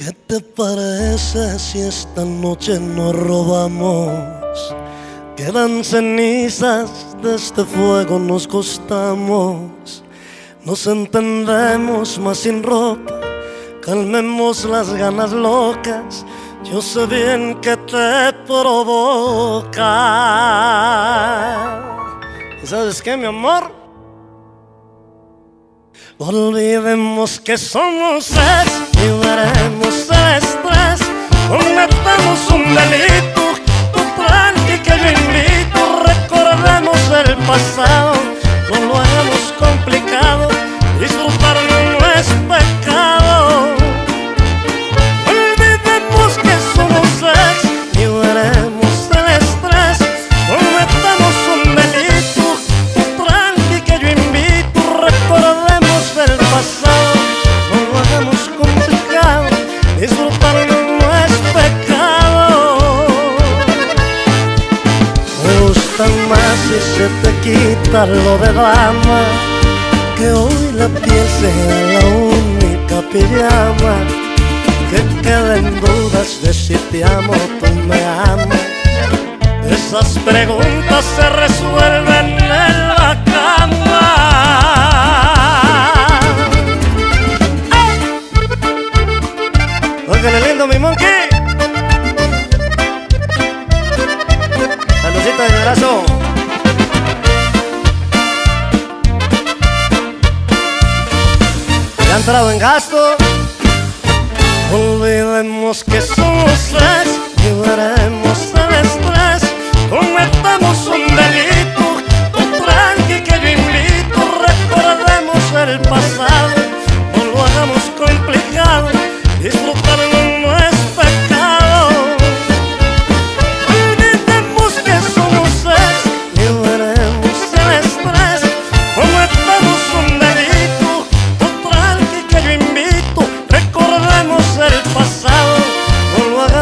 ¿Qué te parece si esta noche nos robamos? Quedan cenizas de este fuego, nos costamos. Nos entendemos más sin ropa, calmemos las ganas locas. Yo sé bien que te provoca. ¿Y sabes qué, mi amor? Olvidemos que somos seres, liberemos el estrés, cometamos un delito, tranqui que yo invito, recordemos el pasado, más si se te quita lo de dama, que hoy la piel sea la única pijama, que queden dudas de si te amo o tú me amas. Esas preguntas se resuelven en la cama. Óigale lindo mi monkey. ¿Ya ha entrado en gasto? Olvidemos que somos tres, liberemos el estrés, cometamos un delito, un tranqui que yo invito, recordemos el pasado,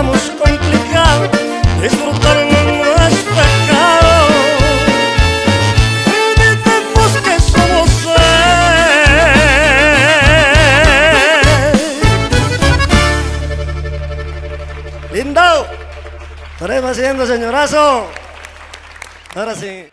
no lo hagamos complicado, disfrutarlo no es pecado. Olvidemos que somos seis. Lindo, estaremos haciendo señorazo. Ahora sí.